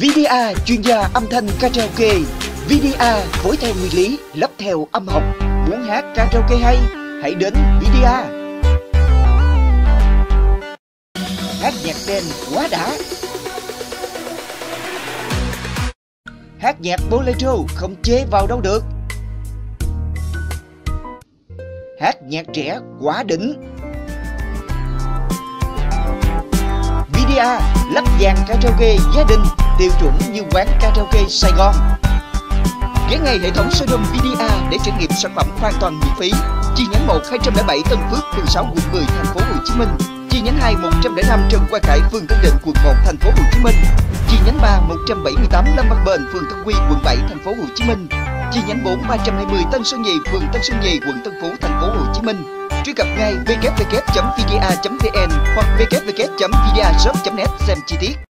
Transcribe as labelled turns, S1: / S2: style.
S1: VDA chuyên gia âm thanh karaoke. VDA phối theo nguyên lý lắp theo âm học. Muốn hát karaoke hay, Hãy đến VDA Hát nhạc đen quá đã. Hát nhạc bolero không chê vào đâu được. Hát nhạc trẻ quá đỉnh. VDA lắp dàn karaoke gia đình tiêu chuẩn như quán karaoke Sài Gòn. Ghé ngay hệ thống showroom VDA để trải nghiệm sản phẩm hoàn toàn miễn phí. Chi nhánh 1 207 Tân Phước, phường 6, quận 10, thành phố Hồ Chí Minh. Chi nhánh 2 105 Trần Quang Khải, phường Tân Định, quận 1, thành phố Hồ Chí Minh. Chi nhánh 3 178 Lâm Văn Bền, phường Tân Quy, quận 7, thành phố Hồ Chí Minh. Chi nhánh 4 320 Tân Sơn Nhì, phường Tân Sơn Nhì, quận Tân Phú, thành phố Hồ Chí Minh. Truy cập ngay www.vda.vn hoặc www.vdashop.net xem chi tiết.